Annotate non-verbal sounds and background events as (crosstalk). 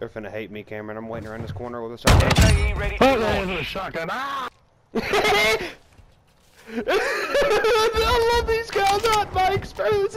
They're finna hate me, Cameron. I'm waiting around this corner with a shotgun. UAV ready to Oh, with a shotgun. Ah! (laughs) I love these guys, not my experience.